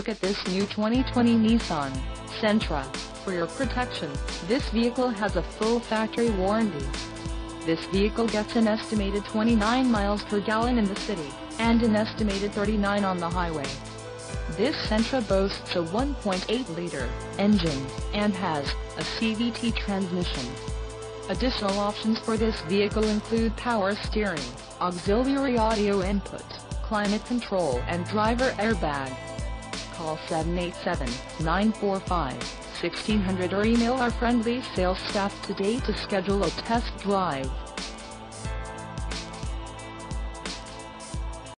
look at this new 2020 Nissan Sentra. For your protection, this vehicle has a full factory warranty. This vehicle gets an estimated 29 miles per gallon in the city, and an estimated 39 on the highway. This Sentra boasts a 1.8-liter engine, and has a CVT transmission. Additional options for this vehicle include power steering, auxiliary audio input, climate control and driver airbag. Call 787-945-1600 or email our friendly sales staff today to schedule a test drive.